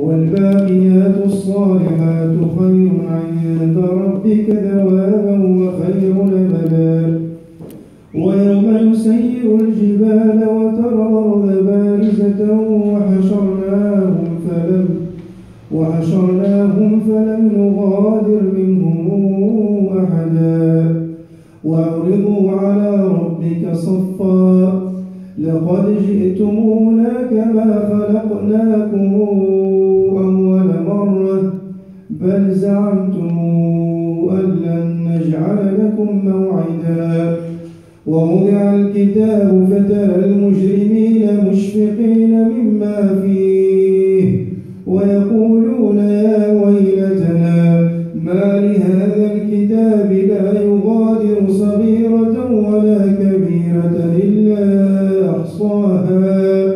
والباقيات الصالحات خير عند ربك ثوابا وخير نملا ويوم نسير الجبال وترى الأرض بارزة وحشرناهم فلم وحشرناهم فلم نغادر منهم أحدا. وأعرضوا على ربك صفا. لقد جئتمونا كما خلقناكم زعمتم أن لن نجعل لكم موعدا. ووضع الكتاب فترى المجرمين مشفقين مما فيه ويقولون يا ويلتنا ما لهذا الكتاب لا يغادر صغيرة ولا كبيرة إلا أحصاها.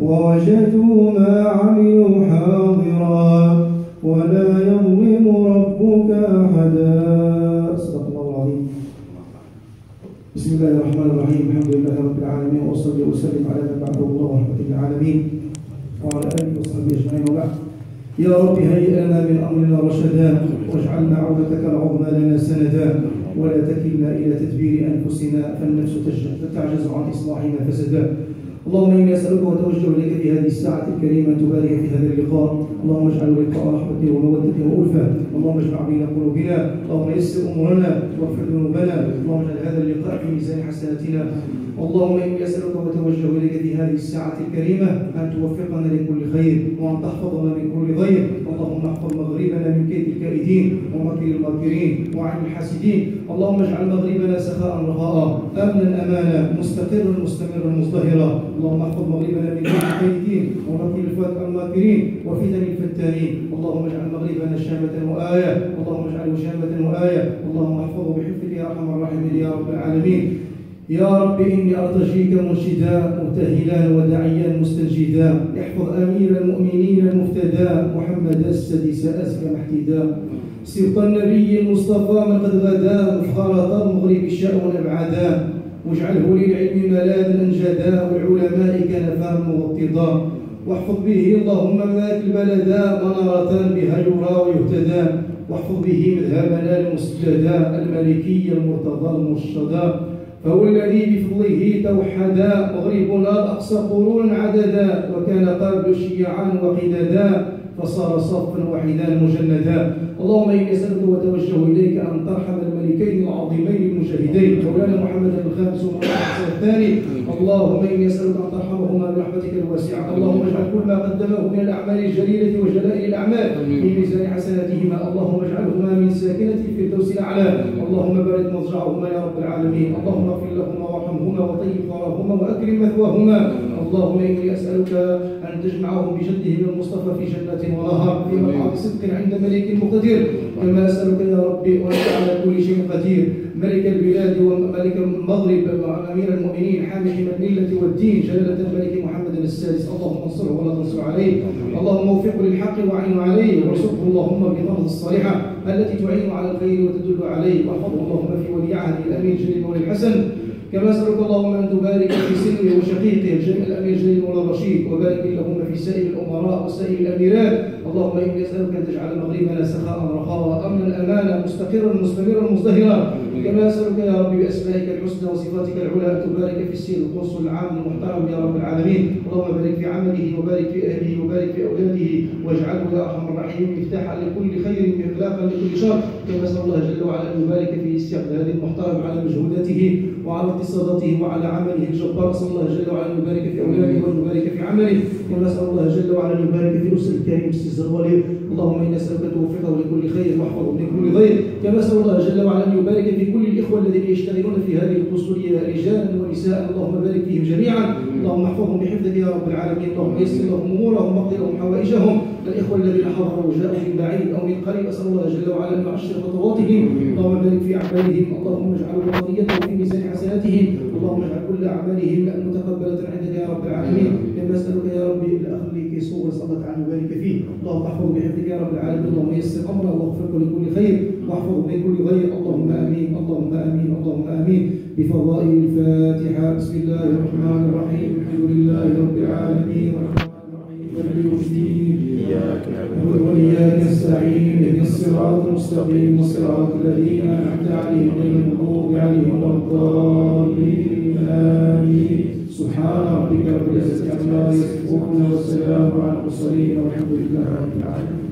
ووجدوا ما عملوا وأصلي وسلم على من بعثه الله رحمه للعالمين وعلى آله وصحبه أجمعين وبعد. يا رب هيئ لنا من أمرنا رشدا واجعلنا عودتك العظمى لنا سندا ولا تكلنا إلى تدبير أنفسنا فالنفس تعجز عن إصلاحنا فسدا. اللهم إني أسألك وأتوجه إليك في هذه الساعة الكريمة أن تبارك في هذا اللقاء. اللهم اجعل لقاء رحمه وموده والفه اللهم اجمع بين قلوبنا. اللهم يسر أمورنا واغفر ذنوبنا. اللهم اجعل هذا اللقاء في ميزان حسناتنا. اللهم إني أسألك وأتوجه إليك في هذه الساعة الكريمة أن توفقنا لكل خير وأن تحفظنا من كل ضير اللهم احفظ مغربنا من كيد الكائدين ومكر الماكرين وعن الحاسدين. اللهم اجعل مغربنا سخاء رخاء. امنا امانا مستقرا مستمرا مزدهرا اللهم احفظ مغربنا من كيد الكائدين ومكر الماكرين وفتن الفتانين. اللهم اجعل مغربنا شامة وآية. اللهم اجعله شامة وآية. اللهم احفظه بحفظك يا أرحم الراحمين يا رب العالمين. يا رب إني أرتجيك منشدا مبتهلا وداعيا مستنجدا. احفظ أمير المؤمنين المفتدى. محمد السدس أزكى محتدا. سبط النبي المصطفى من قد غدا مفخرة المغرب الشأو أبعدا. واجعله للعلم ملاذا أنجدا والعلماء كنفا مغطدا واحفظ به اللهم ذاك البلدا منارة بها يرى ويهتدى. واحفظ به مذهبنا المسجدا المالكي المرتضى المرشدا. فهو الذي بفضله توحدا. مغربنا الأقصى قرونا عددا. وكان قبل شيعا وقددا. فصار صفا وحيدا مجندا. اللهم إني أسألك وأتوجه المجاهدين مولانا محمد الخامس ومحمد الثاني اللهم إني أسألك أن ترحمهما برحمتك الواسعة. اللهم اجعل كل ما قدمه من الأعمال الجليلة وجلائل الأعمال في ميزان حسناتهما. اللهم اجعلهما من ساكنة الفردوس الأعلى. اللهم بارك مضجعهما يا رب العالمين. اللهم اغفر لهما وارحمهما وطيب ثراهما وأكرم مثواهما. اللهم إني أسألك ان تجمعهم بجدهم المصطفى في جنة ونهر في مقعد صدق عند ملك مقتدر. كما اسالك يا ربي وانت على كل شيء قدير. ملك البلاد وملك المغرب أمير المؤمنين حامي حمى المله والدين جلالة الملك محمد السادس. اللهم انصره ولا تنصر عليه. اللهم وفقه للحق وعينه عليه. وارزقه اللهم بالارض الصالحة التي تعين على الخير وتدل عليه. واحفظه اللهم في ولي عهده الامير جليل الحسن. كما اسالك اللهم أن تبارك في سره وشقيقه الجميع الأمير جليل مولى الرشيد وبارك لهم في سائر الأمراء وسائر الأميرات. اللهم إني أسألك أن تجعل مغربنا سخاء رخاء امنا امانا مستقرا مستمرا مزدهرا. كما اسالك يا رب بأسمائك الحسنى وصفاتك العلى أن تبارك في السير القنصل العام المحترم يا رب العالمين. اللهم بارك في عمله وبارك في أهله وبارك في أولاده واجعله يا أرحم الراحمين مفتاحا لكل خير واغلاقا لكل شر. كما اسأل الله جل وعلا أن يبارك في استعداد المحترم على مجهوداته وعلى اقتصاداته وعلى عمله الجبار اسال الله جل وعلا أن يبارك في اولاده وأن يبارك في عمله كما اسال الله جل وعلا أن يبارك في اسر الكريم السيد الولي اللهم إنا نسألك توفقه لكل خير واحفظه من كل ضير كما اسال الله جل وعلا أن يبارك في كل الإخوة الذين يشتغلون في هذه القصوريه رجالا ونساء. اللهم بارك فيهم جميعا. اللهم احفظهم بحفظك يا رب العالمين. اللهم يسر لهم أمورهم واقض لهم حوائجهم. الإخوة الذين حضروا وجاءوا من بعيد أو من قريب أسأل الله جل وعلا أن يعشر خطواتهم. اللهم بارك في أعمالهم. اللهم اجعل وصيتهم في ميزان حسناتهم. اللهم اجعل كل أعمالهم متقبلة عندك يا رب العالمين. كما أسألك يا ربي الاخ اللي كيصور صلت عنه وبارك فيه. اللهم احفظه بحفظك يا رب العالمين. اللهم يسر امره واغفر له لكل خير. واحفظه من كل غير. اللهم آمين اللهم آمين اللهم آمين. بفضائل الفاتحة. بسم الله الرحمن الرحيم. الحمد لله رب العالمين. الرحمن الرحيم. إياك نعبد وإياك نستعين. اهدنا الصراط المستقيم صراط الذين أنعمت عليهم غير المغضوب عليهم ولا الضالين. آمين. سبحان ربك رب العزة عما يصفون والسلام على المرسلين والحمد لله رب العالمين.